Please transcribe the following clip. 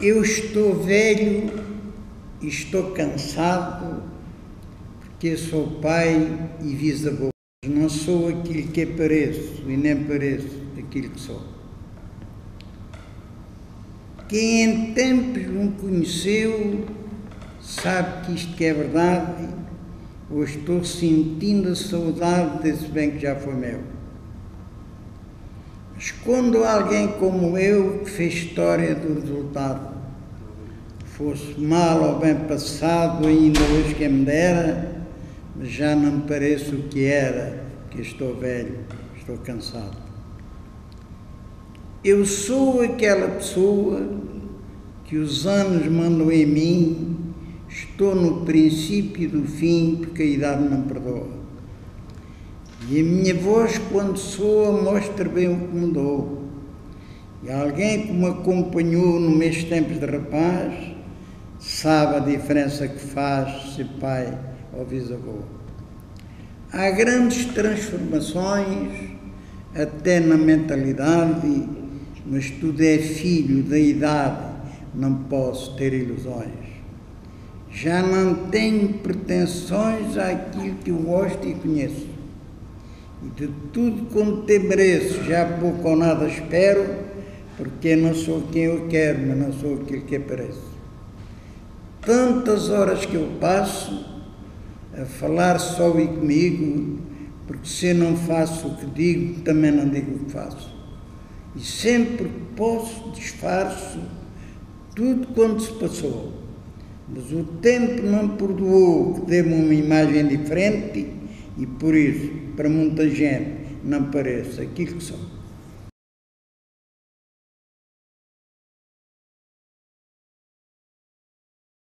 Eu estou velho estou cansado porque sou pai e bisavô. Não sou aquilo que pareço e nem pareço aquilo que sou. Quem em tempos me conheceu sabe que isto que é verdade ou estou sentindo a saudade desse bem que já foi meu. Mas quando alguém como eu, que fez história do resultado, fosse mal ou bem passado, ainda hoje quem me dera, já não me pareço o que era, que estou velho, estou cansado. Eu sou aquela pessoa que os anos mandam em mim, estou no princípio do fim, porque a idade não perdoa. E a minha voz, quando soa, mostra bem o que mudou. E alguém que me acompanhou no meus tempos de rapaz sabe a diferença que faz ser pai ou bisavô. Há grandes transformações, até na mentalidade, mas tudo é filho da idade, não posso ter ilusões. Já não tenho pretensões àquilo que eu gosto e conheço de tudo quanto te mereço, já pouco ou nada espero, porque não sou quem eu quero, mas não sou aquilo que apareço. Tantas horas que eu passo a falar só e comigo, porque se não faço o que digo, também não digo o que faço. E sempre posso, disfarço tudo quanto se passou. Mas o tempo não perdoou que dê-me uma imagem diferente e por isso, para muita gente, não parece aquilo que são.